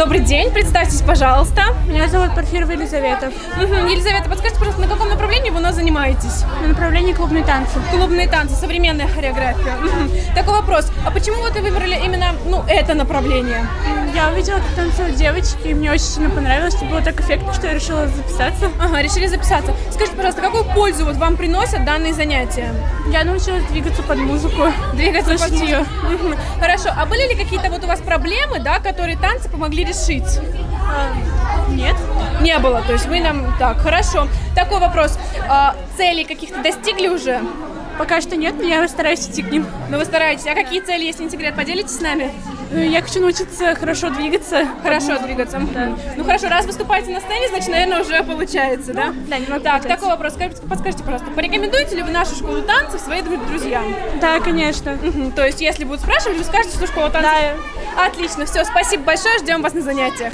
Добрый день, представьтесь, пожалуйста. Меня зовут Порфирова Елизавета. Мгм. Елизавета, подскажите, пожалуйста, на каком направлении вы у нас занимаетесь? На направлении клубные танцы. Клубные танцы, современная хореография. Мгм. Такой вопрос. А почему вот вы выбрали именно ну, это направление? Я увидела, как танцуют девочки, и мне очень сильно понравилось, что было так эффектно, что я решила записаться. Ага, решили записаться. Скажите, пожалуйста, какую пользу вот вам приносят данные занятия? Я научилась двигаться под музыку. Двигаться под. Мгм. Хорошо. А были ли какие-то вот у вас проблемы, да, которые танцы помогли решить? Нет. Не было, то есть вы нам... Так, хорошо. Такой вопрос. А, целей каких-то достигли уже? Пока что нет, но я стараюсь идти к ним. Ну, вы стараетесь. А какие цели, если не секрет, поделитесь с нами? Ну, Я хочу научиться хорошо двигаться. Хорошо двигаться. Ну хорошо, раз выступаете на сцене, значит, наверное, уже получается, да? да, немного Так, получается. такой вопрос. Скажите- Подскажите, пожалуйста, порекомендуете ли вы нашу школу танцев своим дру- друзьям? Да, конечно. Мгм, То есть, если будут спрашивать, вы скажете, что школа танцев? Да. Отлично, все, спасибо большое, ждем вас на занятиях.